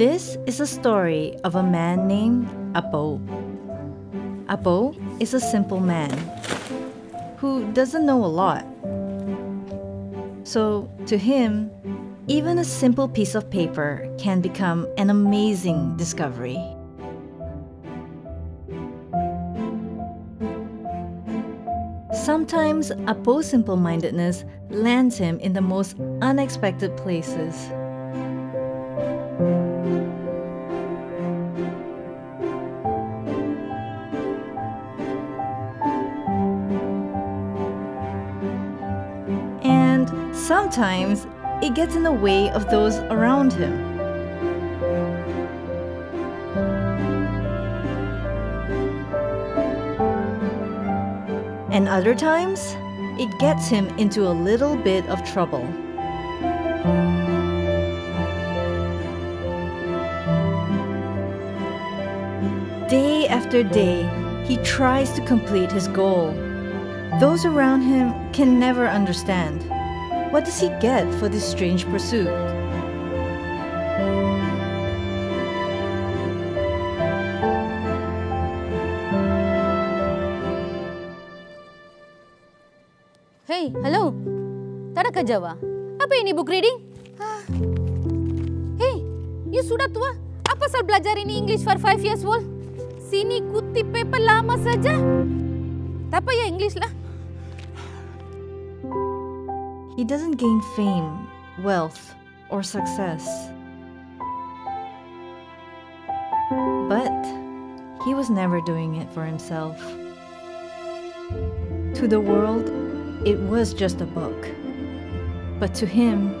This is a story of a man named Apo. Apo is a simple man who doesn't know a lot. So, to him, even a simple piece of paper can become an amazing discovery. Sometimes Apo's simple mindedness lands him in the most unexpected places. Sometimes it gets in the way of those around him. And other times, it gets him into a little bit of trouble. Day after day, he tries to complete his goal. Those around him can never understand. What does he get for this strange pursuit? Hey, hello. Tak ada kerja wah? Apa ini book reading? Ah. Hey, you sudah tua. Apa pasal belajar ini English for five years old? Sini kutip paper lama saja. Tak apa ya English lah. He doesn't gain fame, wealth, or success. But he was never doing it for himself. To the world, it was just a book. But to him,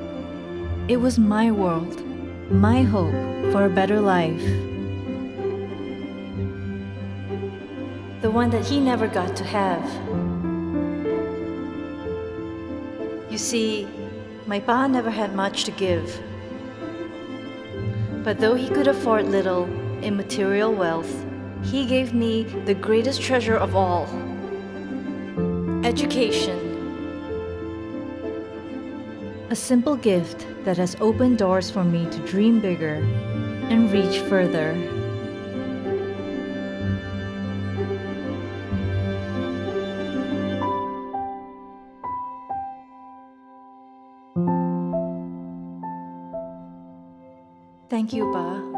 it was my world, my hope for a better life. The one that he never got to have. You see, my pa never had much to give. But though he could afford little in material wealth, he gave me the greatest treasure of all education. A simple gift that has opened doors for me to dream bigger and reach further. Thank you, Ba.